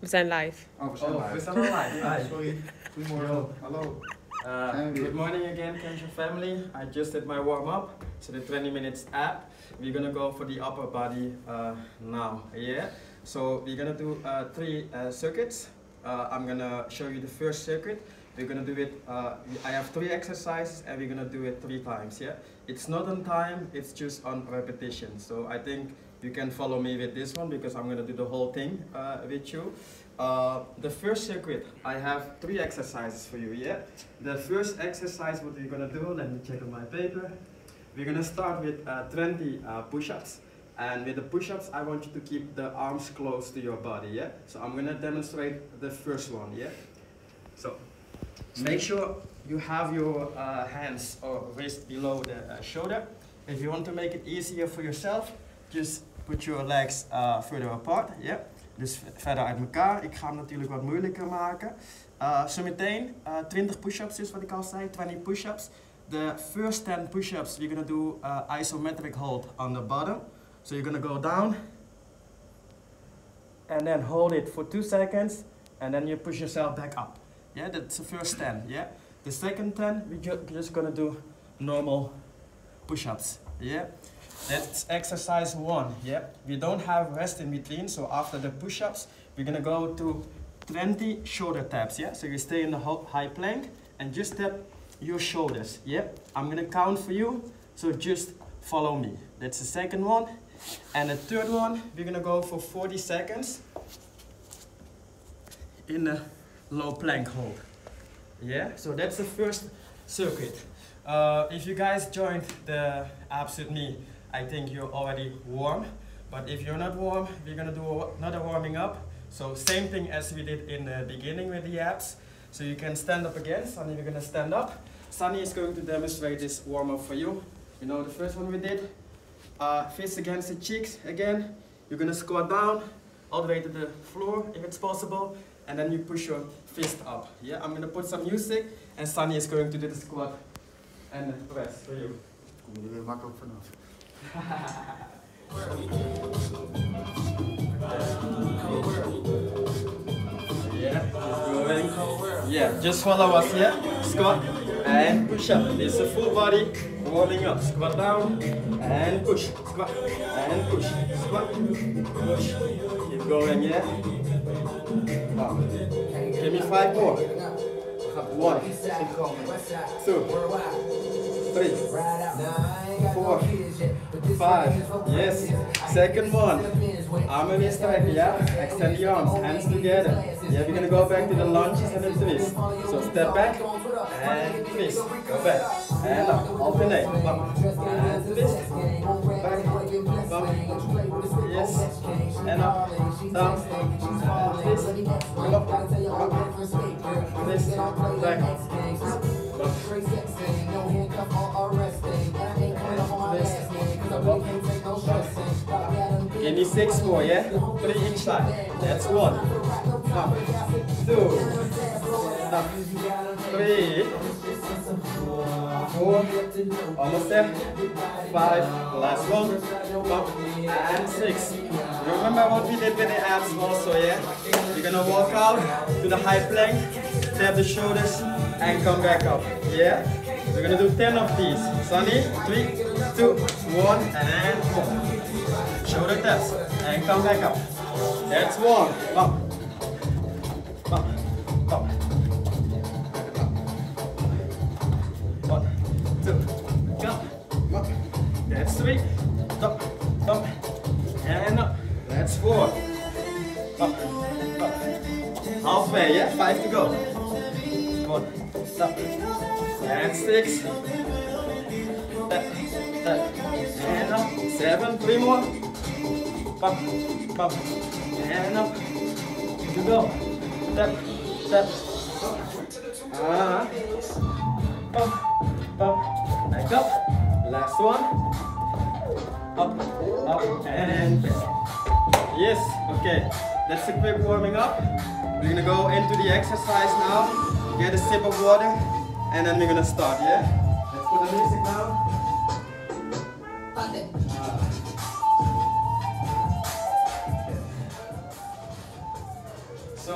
We zijn live. Oh, we zijn Oh, live. we zijn al live. Hi. Sorry. Goedemorgen. Hallo. Uh, Zijn we weer. good morning again, Kensho family. I just did my warm up, so the 20 minutes app. We're gonna go for the upper body uh, now. Yeah. So we're gonna do uh, three uh, circuits. Uh, I'm gonna show you the first circuit. We're gonna do it. Uh, I have three exercises, and we're gonna do it three times. Yeah. It's not on time. It's just on repetition. So I think you can follow me with this one because I'm gonna do the whole thing uh, with you. Uh, the first circuit, I have three exercises for you, yeah? The first exercise, what we're gonna do, let me check on my paper. We're gonna start with uh, 20 uh, push-ups. And with the push-ups, I want you to keep the arms close to your body, yeah? So I'm gonna demonstrate the first one, yeah? So, make sure you have your uh, hands or wrist below the uh, shoulder. If you want to make it easier for yourself, just put your legs uh, further apart, yeah? Dus verder uit elkaar. Ik ga hem natuurlijk wat moeilijker maken. Uh, zometeen uh, 20 push-ups is wat ik al zei, 20 push-ups. The first 10 push-ups we're gonna do uh, isometric hold on the bottom. So you're gonna go down and then hold it for 2 seconds and then you push yourself back up. Yeah, that's the first 10, yeah? The second 10 we're ju- just gonna do normal push-ups, yeah? That's exercise one, yep. We don't have rest in between, so after the push-ups, we're gonna go to 20 shoulder taps, yeah? So you stay in the high plank and just tap your shoulders, yep. I'm gonna count for you, so just follow me. That's the second one. And the third one, we're gonna go for 40 seconds in a low plank hold. Yeah, so that's the first circuit. Uh, if you guys joined the with me, I think you're already warm. But if you're not warm, we're gonna do another warming up. So same thing as we did in the beginning with the abs. So you can stand up again. Sunny, we're gonna stand up. Sunny is going to demonstrate this warm up for you. You know the first one we did? Uh, fists against the cheeks again. You're gonna squat down all the way to the floor if it's possible. And then you push your fist up. Yeah, I'm gonna put some music and Sunny is going to do the squat and the press for you. Yeah, just follow us, yeah? Squat and push up. This is full body warming up. Squat down and push. Squat and push. Squat, push. Keep going, yeah? Wow. Give me five more. One, two, three, four, five. Yes. Second one. Arm and strike, yeah? Extend the arms, hands together. Yeah, we're gonna go back to the lunges and the twist. So step back and twist. Go back. And up. Alternate. Up. And twist. Back. Up. Yes. And up. Down. And twist. Go up. Up. Twist. Back. Up. Give me six more, yeah? Three each side. That's one. Up. Two. Three. Four. Almost there. Five. Last one. Up. And six. Remember what we did with the abs also, yeah? You're gonna walk out to the high plank, tap the shoulders, and come back up. Yeah? We're gonna do 10 of these. Sunny, three, two, one, and four. Shoulder taps, and come back up. That's one. Up. Up. Up. One, two, up, up. That's three. Up, up, and up. That's four. Up, up. Halfway, yeah? Five to go. One, up, and six. Seven, three more. Up, up, and up. To go. Step, step. Ah. Up, up, back up. Last one. Up, up, and. Yes, okay. That's a quick warming up. We're gonna go into the exercise now. Get a sip of water, and then we're gonna start, yeah? Let's put the music down.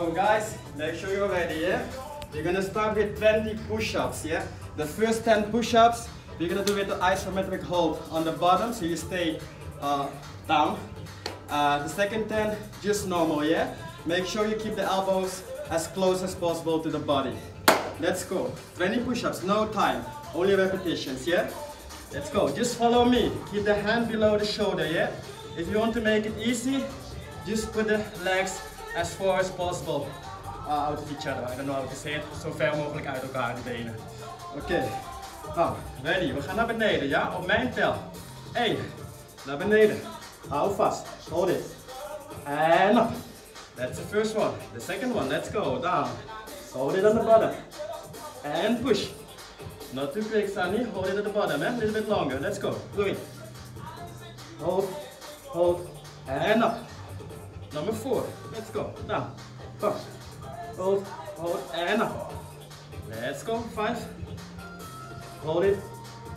So guys, make sure you're ready, yeah? We're gonna start with 20 push-ups, yeah? The first 10 push-ups, we're gonna do with the isometric hold on the bottom, so you stay uh, down. Uh, the second 10, just normal, yeah? Make sure you keep the elbows as close as possible to the body. Let's go. 20 push-ups, no time, only repetitions, yeah? Let's go, just follow me. Keep the hand below the shoulder, yeah? If you want to make it easy, just put the legs as far as possible uh, out of each other. I don't know how to say it. Zo ver mogelijk uit elkaar, de benen. Oké, nou, ready. We gaan naar beneden, ja? Op mijn tel. 1, naar beneden. Hou vast. Hold it. And up. That's the first one. The second one, let's go. Down. Hold it on the bottom. And push. Not too quick, Sunny. Hold it at the bottom, eh? A little bit longer. Let's go. Louis. Hold, hold, and up. Number four. Let's go. Up. Hold, hold, and up. Let's go. Five. Hold it,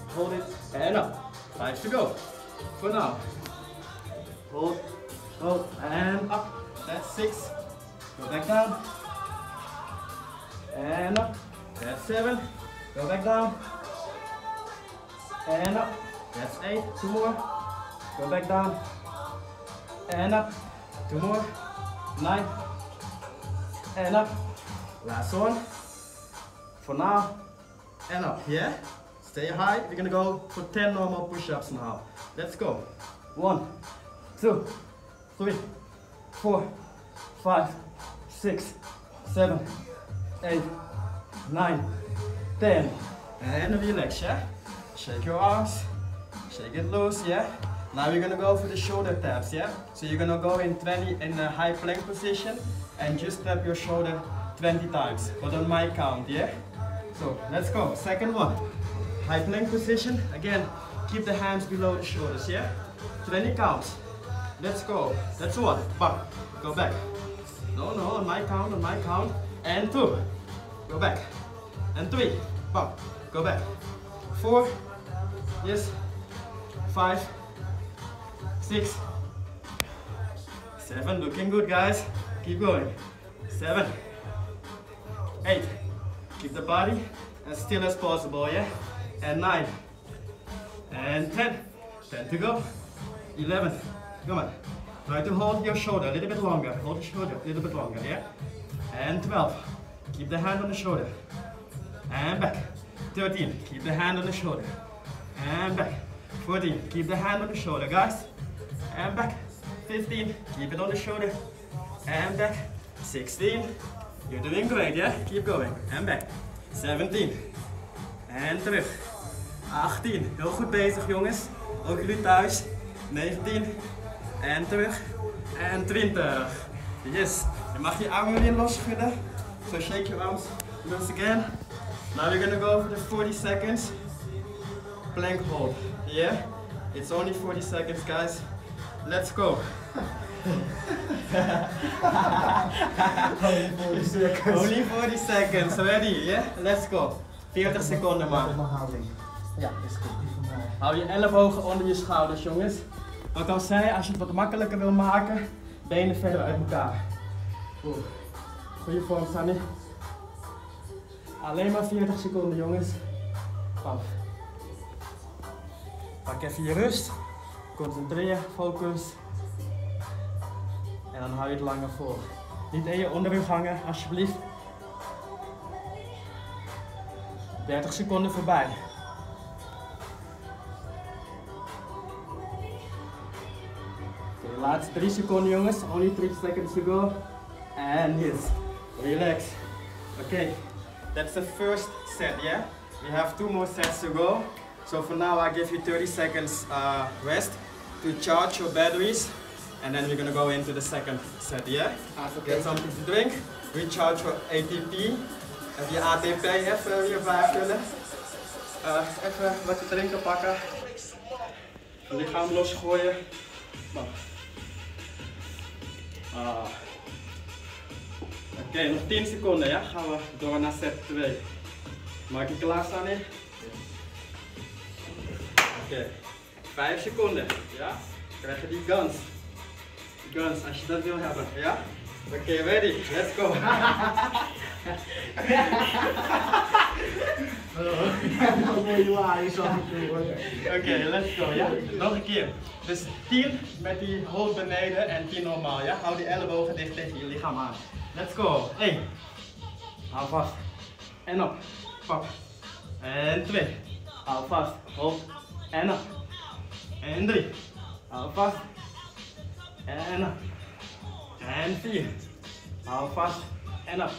hold it, and up. Five to go. For now. Hold, hold, and up. That's six. Go back down. And up. That's seven. Go back down. And up. That's eight. Two more. Go back down. And up. Two more. Nine. And up. Last one. For now. And up. Yeah? Stay high. We're gonna go for 10 normal push-ups now. Let's go. One, two, three, four, five, six, seven, eight, nine, ten. And relax, yeah? Shake your arms. Shake it loose, yeah? Now we're gonna go for the shoulder taps, yeah? So you're gonna go in 20 in a high plank position and just tap your shoulder 20 times, but on my count, yeah? So let's go. Second one. High plank position. Again, keep the hands below the shoulders, yeah? 20 counts. Let's go. That's one. Back. Go back. No, no, on my count, on my count. And two. Go back. And three. Back. Go back. Four. Yes. Five. Six. Seven. Looking good, guys. Keep going. Seven. Eight. Keep the body as still as possible, yeah? And nine. And 10. 10 to go. 11. Come on. Try to hold your shoulder a little bit longer. Hold the shoulder a little bit longer, yeah? And 12. Keep the hand on the shoulder. And back. 13. Keep the hand on the shoulder. And back. 14. Keep the hand on the shoulder, guys. And back. 15. Keep it on the shoulder. And back. 16. You're doing great, yeah? Keep going. And back. 17. En terug. 18. Heel goed bezig, jongens. Ook jullie thuis. 19. En terug. En 20. Yes. Je mag je armen weer losschudden. So shake your arms once again. Now we're gonna go for the 40 seconds plank hold. Yeah? It's only 40 seconds, guys. Let's go. Only 40 seconds. Ready? Yeah? Let's go. 40 seconden maar. Ja, is goed. Hou je ellebogen onder je schouders, jongens. Wat ik al zei, als je het wat makkelijker wil maken, benen verder uit elkaar. Goeie vorm, Sunny. Alleen maar 40 seconden, jongens. Pak even je rust. Concentreer, focus. En dan hou je het langer vol. Niet in je onderrug hangen, alsjeblieft. 30 seconden voorbij. De laatste 3 seconden jongens. Only 3 seconds to go. And yes, relax. Okay, that's the first set, yeah? We have two more sets to go. So for now I give you 30 seconds uh, rest to charge your batteries. And then we're gonna go into the second set, yeah? Get something to drink, recharge your ATP. Heb je ATP even weer bijvullen. Uh, even wat te drinken pakken. Lichaam losgooien. Bam. Ah. Oké, nog 10 seconden, ja? Gaan we door naar set 2. Maak je klaarstaan in? Oké, 5 seconden, ja? Krijg je die guns. Guns, als je dat wil hebben, ja? Okay, ready? Let's go. Oké, let's go, ja? Nog een keer. Dus 10 met die hoofd beneden en 10 normaal, ja? Hou die ellebogen dicht tegen je lichaam aan. Let's go. 1. Hou vast. En op. Pap. En 2. Hou vast. Op. En op. En 3. Hou. En op. En 4. Hou. En op.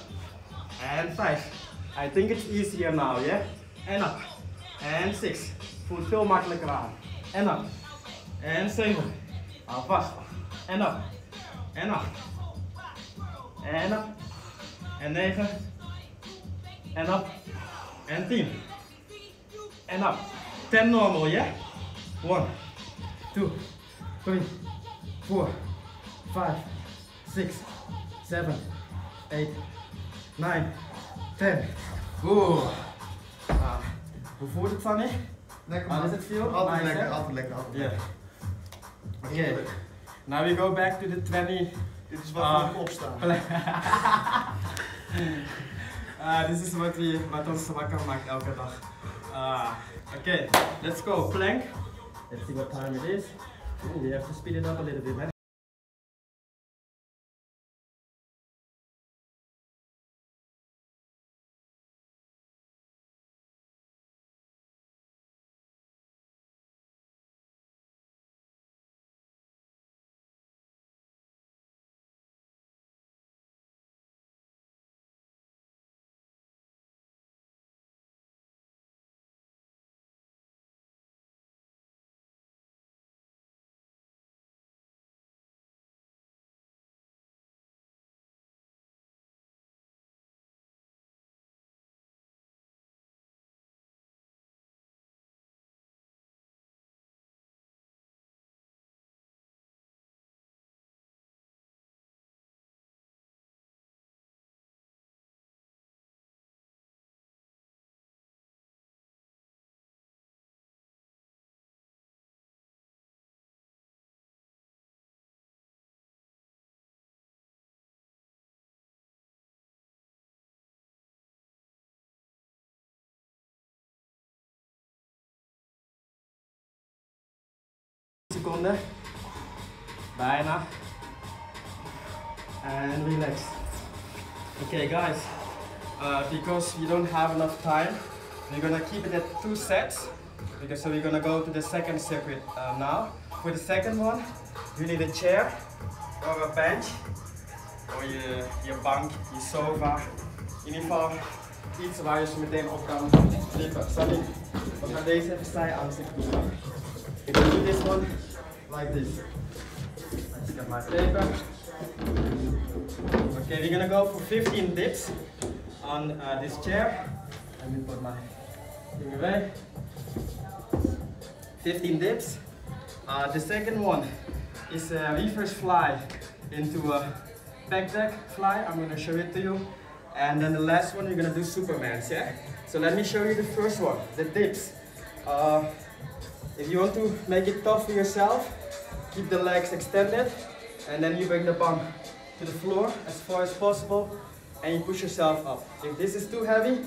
En 5. I think it's easier now, yeah? En op. En 6. Voelt veel makkelijker aan. En op. En 7. Hou vast. En op. En 8. En op. En 9. En op. En 10. En op. 10 normal, yeah? 1, 2, 3, 4, 5, 6, 7, 8, 9, 10. Oeh. Ah, hoe voelt het je? Lekker Ah, man. is het veel? Altijd Nice, lekker, altijd lekker, altijd Yeah. lekker. Okay. Now we go back to the 20. Dit is wat Ah. voor ik opstaan. Ah, dit is wat, we, wat ons wakker maakt elke dag. Ah, Oké, let's go. Plank. Let's see what time it is. Ooh, we have to speed it up a little bit, man. Seconden. Bijna. And relax. Okay guys, uh, because we don't have enough time, we're gonna keep it at two sets. Because so we're gonna go to the second circuit uh, now. For the second one, you need a chair or a bench. or je, je bank, je sofa. In ieder geval iets waar je zo meteen op kan liggen. Sorry, we gaan deze even zij aanzicht doen. You can do this one like this. Let's get my paper. Okay, we're gonna go for 15 dips on uh, this chair. Let me put my thing away. 15 dips. Uh, the second one is a reverse fly into a back deck fly. I'm gonna show it to you. And then the last one, you're gonna do Supermans, yeah? So let me show you the first one, the dips. Uh, if you want to make it tough for yourself, keep the legs extended and then you bring the bum to the floor as far as possible and you push yourself up. If this is too heavy,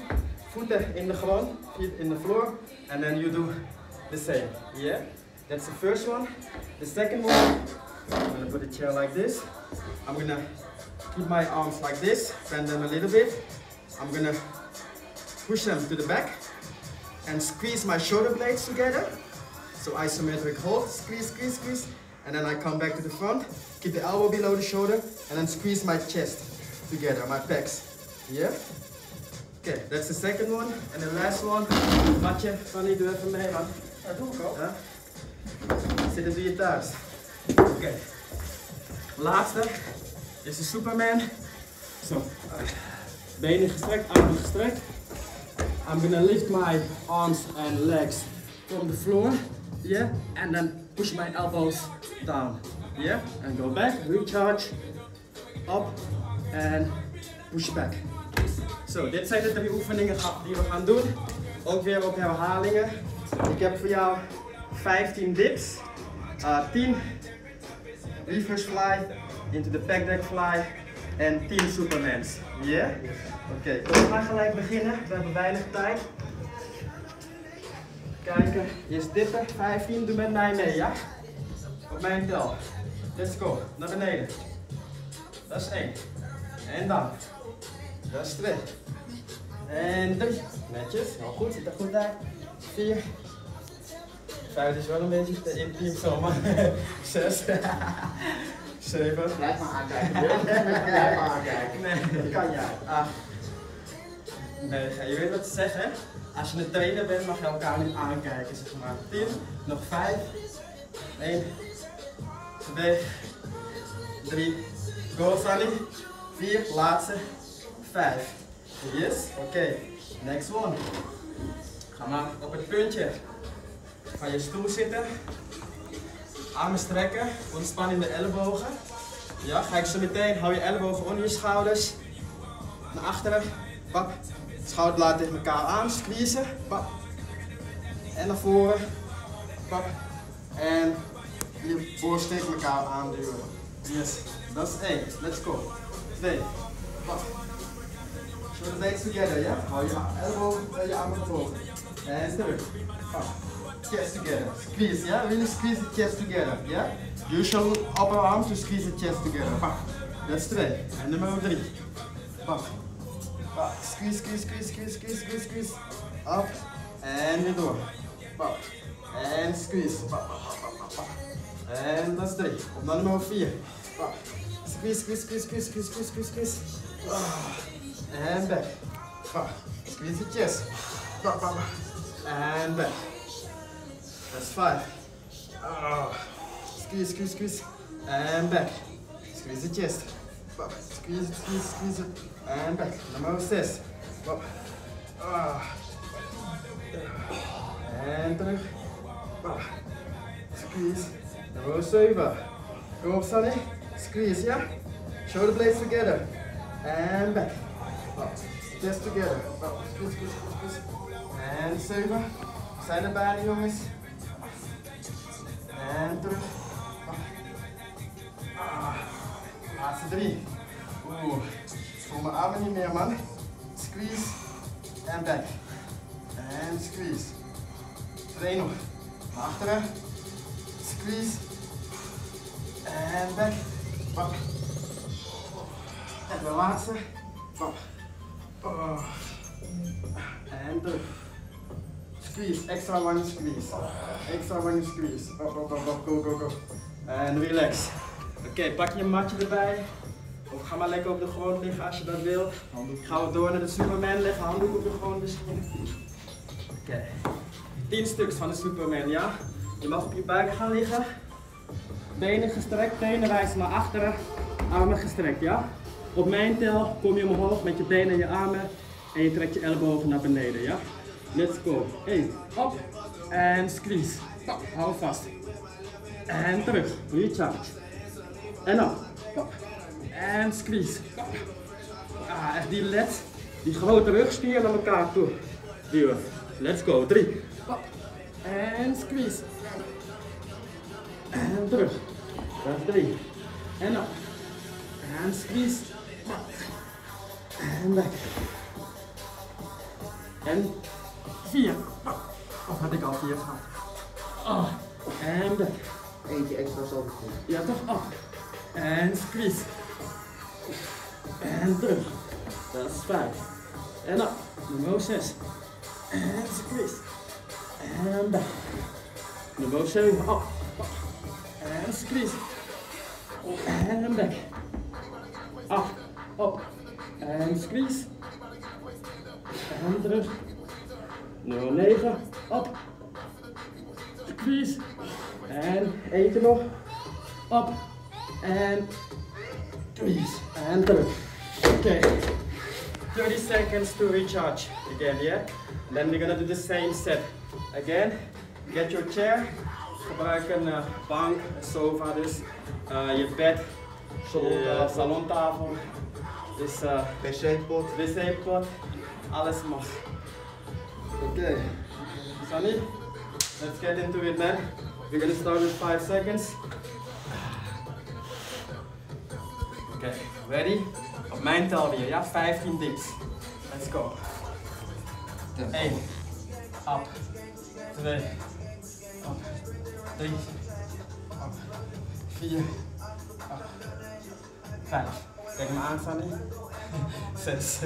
voeten in the grond, feet in the floor and then you do the same. Yeah? That's the first one. The second one, I'm gonna put the chair like this. I'm gonna keep my arms like this, bend them a little bit. I'm gonna push them to the back and squeeze my shoulder blades together. So isometric hold, squeeze, squeeze, squeeze. And then I come back to the front, keep the elbow below the shoulder, and then squeeze my chest together, my pecs. Yeah? Okay, that's the second one. And the last one, Matje, Fanny, doe even mee, man. Dat doe ik. Ja? Zitten doe je thuis. Oké. Laatste is de Superman. Zo. Benen gestrekt, armen gestrekt. I'm gonna lift my arms and legs from the floor. Yeah? And then push my elbows down. Yeah? And go back, recharge, up and push back. Zo, dit zijn de drie oefeningen die we gaan doen. Ook weer op herhalingen. Ik heb voor jou 15 dips, uh, 10 reverse fly into the back deck fly, en 10 Supermans. Ja? Oké, we gaan gelijk beginnen. We hebben weinig tijd. Kijken, eerst dippen, 15, doe met mij mee, ja? Op mijn tel. Let's go, naar beneden. Dat is 1. En dan. Dat is 2. En 3. Netjes, heel goed, ziet er goed uit. 4. 5 is wel een beetje te intiem zomaar. 6. 7. Blijf maar aankijken. Blijf maar aankijken. Nee, Dat kan jij. 8. 9. Je weet wat ze zeggen? Als je een trainer bent, mag je elkaar niet aankijken, zeg maar. 10. Nog 5. 1. 2. 3. Go, Sunny. 4. Laatste. 5. Yes, oké. Next one. Ga maar op het puntje van je stoel zitten. Armen strekken, ontspan in de ellebogen. Ja, ga ik zo meteen, hou je ellebogen onder je schouders. Naar achteren, pap. Schouder laten tegen elkaar aan, squeezen, pap. En naar voren. En je borst tegen elkaar aanduwen. Yes, dat is één. Let's go. Twee, pap. Shoulder blades together, ja? Hou je ellebogen en je armen omhoog. En terug. Pap. Chest together. Squeeze, yeah? Really squeeze the chest together? Use your upper arm to squeeze the chest together. Pak. Dat is twee. En nummer drie. Pak. Pop. Squeeze, squeeze, squeeze, squeeze, squeeze, squeeze, squeeze. Up and the door. Pop. And squeeze. Pop, pop, pop, pop, pop. And that's three. None more fear. Pop. Squeeze, squeeze, squeeze, squeeze, squeeze, squeeze, squeeze, squeeze. Ah. And back. Pop. Squeeze the chest. Pop, pop, pop. And back. That's five. Oh. Squeeze, squeeze, squeeze. And back. Squeeze the chest. Pop. Squeeze, squeeze, squeeze. And back. Number six. Up. Ah. En terug. Up. Squeeze. Zeven. Go op, Sunny. Squeeze, ja? Shoulder blades together. And back. Chest together. Up. Squeeze, squeeze, squeeze. En zeven. We zijn er bijna, jongens. En terug. Ah. Drie. Voel mijn armen niet meer, man. Squeeze. En back. En squeeze. Twee nog. Naar achteren. Squeeze. En back. Pak. En de laatste. Pak. Oh. En terug. Squeeze, extra one squeeze. Extra one squeeze. Go, go, go. En relax. Oké, pak je matje erbij. Of ga maar lekker op de grond liggen als je dat wilt. Gaan we door naar de Superman leggen, handdoek op de grond misschien. Oké. 10 stuks van de Superman, ja? Je mag op je buik gaan liggen. Benen gestrekt, tenen wijzen naar achteren. Armen gestrekt, ja? Op mijn tel kom je omhoog met je benen en je armen. En je trekt je ellebogen naar beneden, ja? Let's go. 1, op. En squeeze. Hou vast. En terug. Recharge. En op. Op. En squeeze. Ah, echt die let, die grote rugspier naar elkaar toe. Duwen. Let's go. 3. Op. En squeeze. En terug. Dat is 3. En op. En squeeze. En back. En vier. Of had ik al vier gehad? Oh. En back. Eentje extra zo goed. Ja, toch? Oh. En squeeze. En terug. Dat is vijf. En op. Nummer zes. En squeeze. En back. Nummer zeven. Op. Op. En squeeze. En back. Op. Op. En squeeze. En terug. Nummer 9. Op. Squeeze. En eentje nog. Op. En squeeze. En terug. Oké. 30 seconds to recharge again, yeah? And then we're gonna do the same set. Again, get your chair. Gebruik een uh, bank, een sofa dus. Uh, je bed, je salontafel. Dus uh, PC-pot. wc-pot, alles mag. Oké, okay. Sunny, let's get into it man. We're gonna start with 5 seconds. Okay, ready? Mijn tel weer, ja? 15 dips. Let's go. 1. Up. 2. Up. 3. Up. 4. Up. 5. Kijk me aan, Fanny. 6.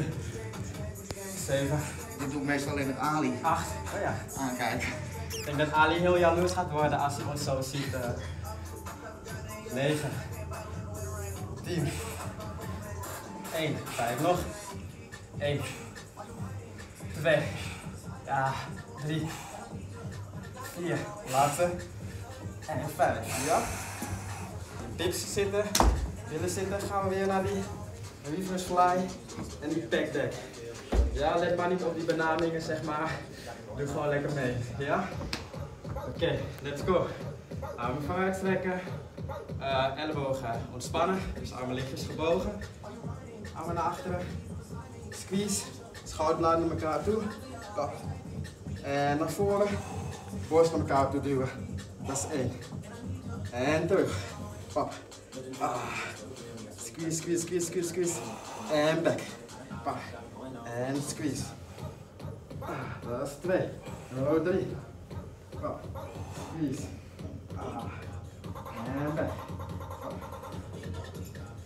7. Dit doe ik meestal alleen met Ali 8. Oh ja. aankijken. Ik denk dat Ali heel jaloers gaat worden als hij ons zo ziet. eh 9. 10. 1. 5 nog. 1. 2. Ja. 3. 4. Laatste. En 5. Ja. De dips zitten. Willen zitten. Gaan we weer naar die reverse fly en die pack deck. Ja, let maar niet op die benamingen zeg maar. Doe gewoon lekker mee. Ja? Oké, let's go. Armen vooruit trekken. Eh, ellebogen ontspannen. Dus armen lichtjes gebogen. Armen naar achteren. Squeeze. Schouderbladen naar elkaar toe. En naar voren. Borst naar elkaar toe duwen. Dat is één. En terug. Pap. Ah. Squeeze, squeeze, squeeze, squeeze, squeeze. En back. Pap. En squeeze. Ah, dat is twee. Oh, drie. Pap. Squeeze. Ah. En back.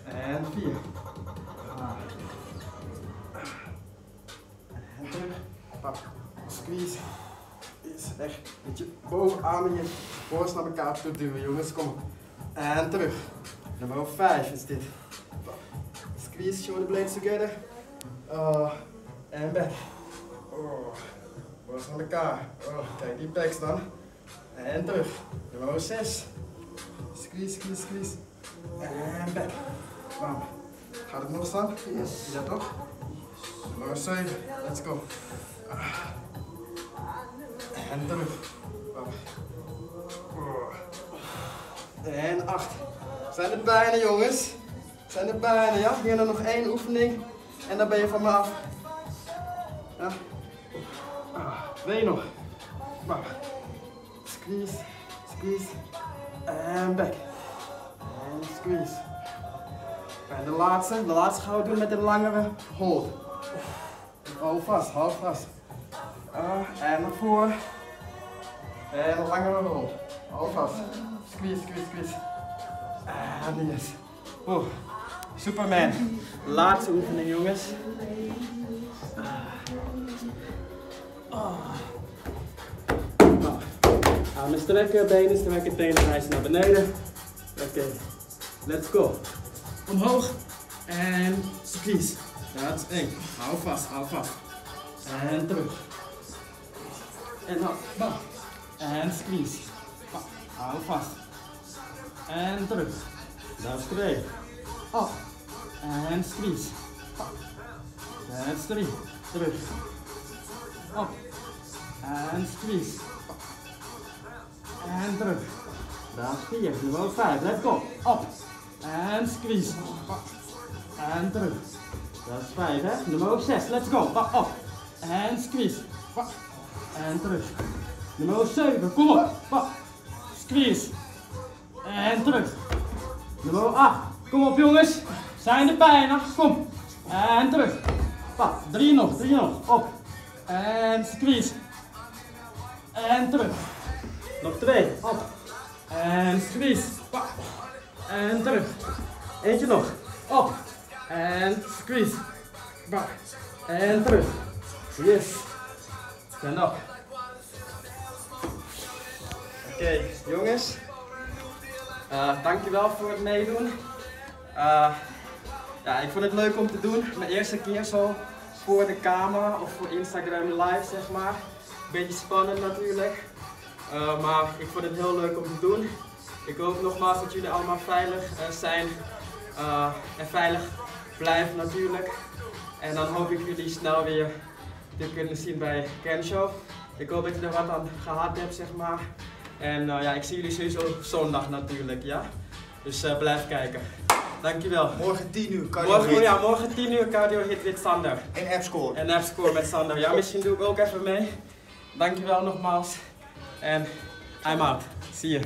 En vier. Squeeze. Is echt met je bovenarmen je borst naar elkaar toe duwen, jongens. Kom op. En terug. Nummer 5 is dit. Squeeze shoulder blades together. Uh, en back. Oh. Borst naar elkaar. Oh, kijk die backs dan. En terug. Nummer 6. Squeeze, squeeze, squeeze. En back. Bam. Gaat het nog staan? Yes. Ja toch? Nummer 7. Let's go. Ah. En terug. En 8. Zijn er bijna jongens? Zijn er bijna, ja? Hier nog één oefening. En dan ben je van me af. Ja. Ah, twee nog. Bam. Squeeze, squeeze. En back. En squeeze. En de laatste, de laatste gaan we doen met een langere hold. Hou vast, hou vast. Ah, en naar voren. En een langere hold. Hou vast. Squeeze, squeeze, squeeze. En yes. Oeh, Superman. Laatste oefening jongens. Nou, armen strekken, benen strekken, tenen wijzen naar beneden. Oké, let's go. Omhoog en squeeze. Dat is één. Hou vast, hou vast. En terug. En dan, bam. En squeeze. Hou vast. En terug. Dat is twee. Op. En squeeze. Is drie. Terug. Op. En squeeze. En terug. Dat is vier. Niveau vijf. Let's go. Op. En squeeze. En terug. Dat is vijf, hè? Nummer 6. Let's go. Pak op. En squeeze. En terug. Nummer 7. Kom op. Pak. Squeeze. En terug. Nummer 8. Kom op, jongens. Zijn er bijna. Kom. En terug. Pak. 3 nog. 3 nog. Op. En squeeze. En terug. Nog 2. Op. En squeeze. Pak. En terug. Eentje nog. Op. En squeeze. Bak. En terug. Yes. Stand up. Oké, jongens. Uh, dankjewel voor het meedoen. Uh, ja, ik vond het leuk om te doen. Mijn eerste keer zo voor de camera of voor Instagram live, zeg maar. Beetje spannend natuurlijk. Uh, maar ik vond het heel leuk om te doen. Ik hoop nogmaals dat jullie allemaal veilig zijn en veilig blijven natuurlijk. En dan hoop ik jullie snel weer te kunnen zien bij Ken Show. Ik hoop dat je er wat aan gehad hebt, zeg maar. En uh, ja, ik zie jullie sowieso zondag natuurlijk, ja. Dus uh, blijf kijken. Dankjewel. Morgen 10 uur, cardio Morgen, hit. ja, morgen 10 uur cardio hit met Sander. En appscore. En appscore met Sander. Ja, misschien doe ik ook even mee. Dankjewel nogmaals. En I'm out. Zie je.